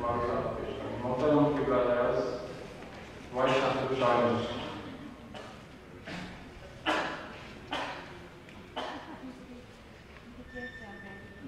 Marza Christian. Muhterem Kiblatayas, Vice Chancellor Charles.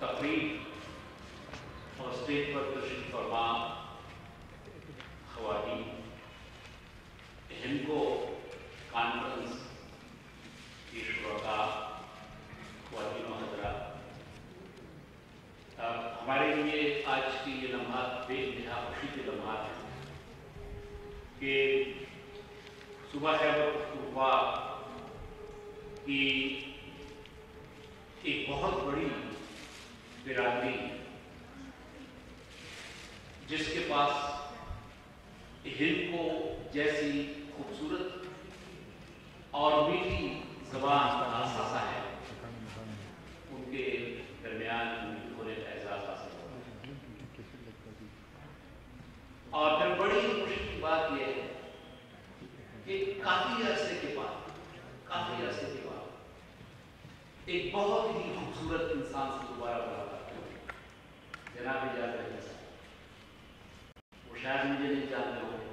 तकरीब और stage पर तशीफ फरमा खवानी जिनको कॉन्फ्रेंस की शुरा खवान हजरा। हमारे लिए आज की ये लम्हा बेनहा खुशी के लम्हा है कि सुबह खैबर हुआ की एक बहुत बड़ी बिरादरी जिसके पास हिंद को जैसी खूबसूरत और मीठी जबान का हासा है, उनके दरमियान होने का एहसास हासिल और फिर बड़ी मुश्किल बात यह है कि काफ़ी अरसे के बाद एक बहुत ही खूबसूरत इंसान से दोबारा मुलाकात हुई। जनाब इजाज़त वो शायद मुझे नहीं जानते होंगे,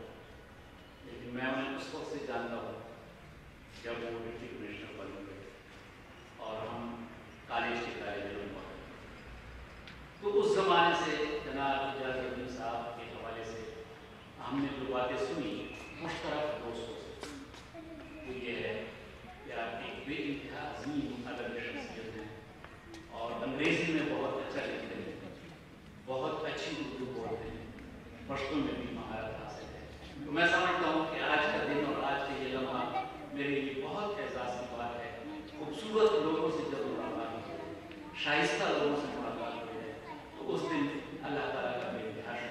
लेकिन मैं उन्हें उस वक्त से जानता हूँ। शाइस्ता लोगों से मुलाकात हुई है तो उस दिन अल्लाह ताला का मेरे लिहाज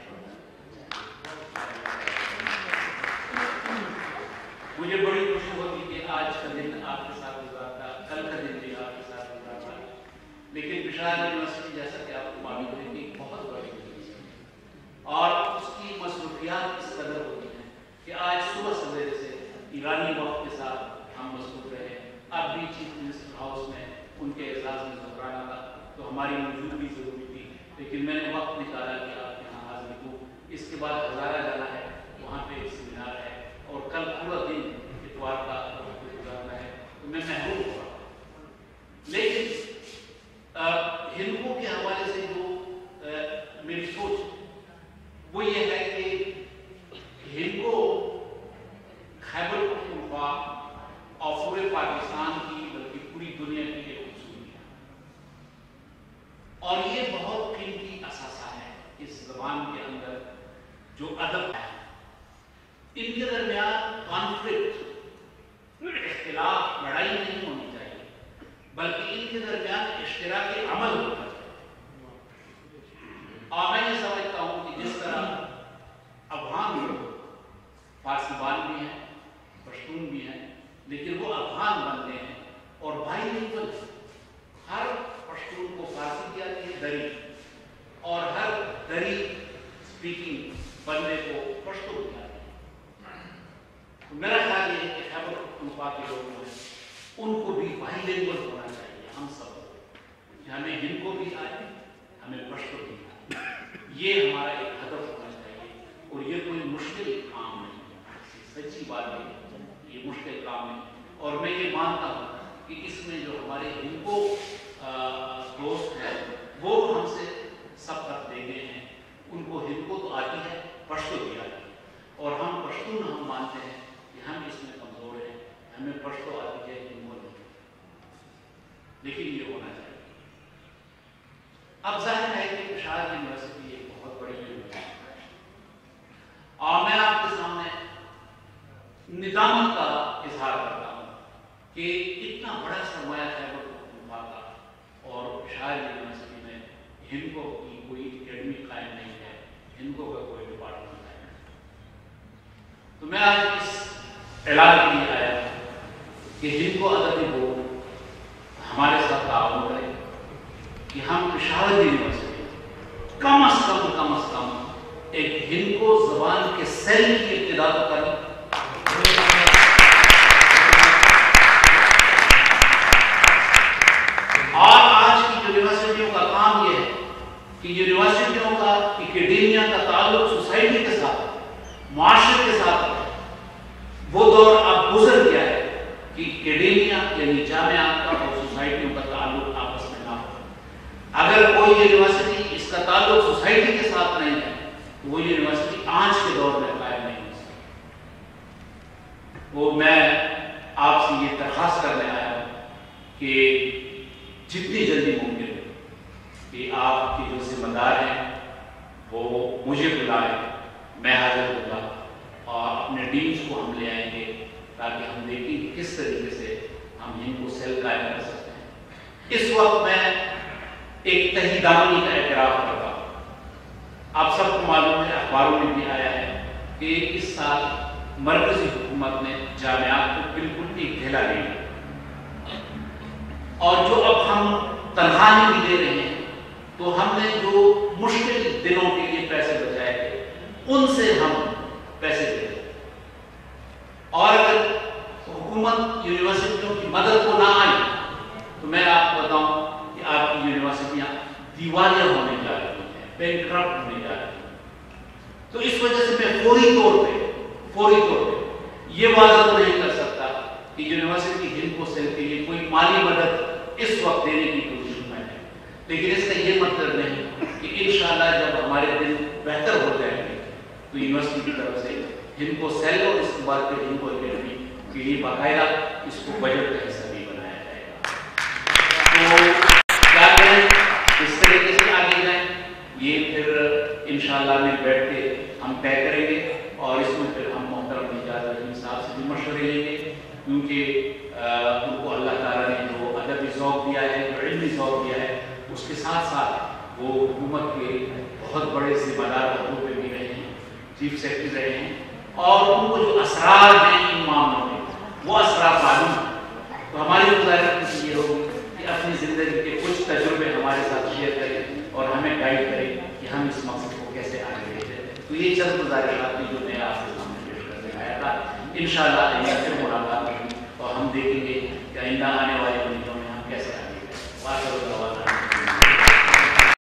मुझे बड़ी खुशी होती कि आज का दिन आपके साथ गुजारता कल का दिन भी आपके साथ गुजारता लेकिन बिशाल यूनिवर्सिटी जैसा कि आपको मालूम है कि बहुत बड़ी यूनिवर्सिटी और उसकी मसरूफियात इस कदर होती है कि आज सुबह सवेरे से ईरानी वक्त के साथ हम मसरूफ रहे अब भी चीफ मिनिस्टर हाउस में उनके एजाज में दोहराना हमारी मौजूदगी ज़रूरी थी। लेकिन मैंने वक्त निकाला कि आपके यहाँ हाजिर हूँ। इसके बाद हज़ारा जाना है, वहाँ पे सेमिनार है। together मेरा ख्याल ये है कि खैबर पखनवा के लोग हैं उनको भी वाई लैंग्वेज होना चाहिए, हम सब। हमें हिंदो भी आए, हमें पश्तो भी आए। ये हमारा एक हदफ होना चाहिए। और ये कोई मुश्किल काम नहीं है। सच्ची बात है, ये मुश्किल काम है। और मैं ये मानता हूँ कि इसमें जो हमारे हिंदो दोस्त हैं, वो हमसे सब तक देंगे हैं। उनको हिंदो तो आती है पश्तो भी आती है। लेकिन ये होना चाहिए। अब ज़ाहिर है कि शायद यूनिवर्सिटी एक बहुत बड़ी यूनिवर्सिटी और मैं आपके सामने निदामत का इजहार करता हूँ कि इतना बड़ा सरमाया है वो हुकूमत का और शायद यूनिवर्सिटी में हिंदो की कोई अकेडमी कायम नहीं है हिंदो का कोई डिपार्टमेंट नहीं है। तो मैं आज इस ऐलान के लिए आया कि हिंदो अदबी बोर्ड हमारे साथ ताउन करें कि हम इशारत यूनिवर्सिटी कम अज कम कम अज कम एक हिंदो जबान के सेल की इब्तदा तो करें और आज की यूनिवर्सिटियों का काम यह है कि यूनिवर्सिटियों का का ताल्लुक सोसाइटी के साथ माशरे के साथ वो दौर अब गुजर गया है कि एकेडेमिया यानी जामिया का अगर कोई यूनिवर्सिटी इसका ताल्लुक सोसाइटी के साथ नहीं है तो वो यूनिवर्सिटी आज के दौर में कायम नहीं हो सकती। वो मैं आपसे ये दरखास्त करने आया हूँ कि जितनी जल्दी मुमकिन हो कि आपके जो जिम्मेदार हैं, वो मुझे बुलाएँ, मैं हाजिर होगा और अपने टीम्स को हम ले आएँगे ताकि हम देखें किस तरीके से हम इनको सेल कायम कर सकते हैं। इस वक्त मैं एक तहीदानी का एतराफ़ करता हूँ आप सबको मालूम है, अखबारों में भी आया है कि इस साल मरकजी हुकूमत ने जामियात को बिल्कुल भी ढेला नहीं दिया। और जो अब हम तनख्वाही भी दे रहे हैं तो हमने जो मुश्किल दिनों के लिए पैसे बचाए थे, उनसे हम पैसे दे रहे हैं और अगर हुकूमत यूनिवर्सिटियों की मदद को ना आई तो मैं आपको बताऊँ कि आपकी यूनिवर्सिटियाँ दिवालिया होने जा रही हैं बैंक होने जा रही। तो इस वजह से मैं फौरी तौर पे, फौरी तौर पे ये वादा तो नहीं कर सकता कि यूनिवर्सिटी हिंद को सेल के लिए कोई माली मदद इस वक्त देने की कोशिश में है। लेकिन इसका ये मतलब नहीं कि इंशाल्लाह जब हमारे दिन बेहतर हो जाएँगे तो यूनिवर्सिटी की तरफ़ से हिंद को सेल और इसके बाद फिर हिंद को अकेडमी के लिए बाकायदा इसको बजट का हिस्सा भी बनाया जाएगा। तो क्या करें? किस तरीके से आगे जाएँ। ये फिर इंशाल्लाह में बैठ के हम तय करेंगे और इसमें फिर हम मोहतरम रहीम साहब से भी मशवरे लेंगे, क्योंकि उनको अल्लाह ताला ने जो अदबी शौक दिया है, जो इल्मी शौक दिया है, उसके साथ साथ वो हुकूमत के बहुत बड़े जिम्मेदार पदों पर भी रहे हैं, चीफ सेक्रेटरी रहे हैं, और उनको जो असरार हैं इन मामलों में, वो असरार मालूम तो हमारी गुजारिश ये होगी कि अपनी ज़िंदगी के कुछ तजुर्बे हमारे साथ शेयर करें और हमें गाइड करें कि हम इस मकसद तो ये चंद गुजारिशात थी जो मैं आपके सामने पेश करने आया था। इन शाला फिर मुलाकात होगी और हम देखेंगे कि आइंदा आने वाले